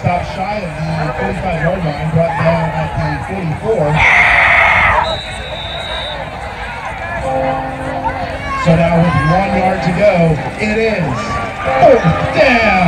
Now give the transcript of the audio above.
stopped shy of the 45 yard line, brought down at the 44. So now with one yard to go, it is fourth down.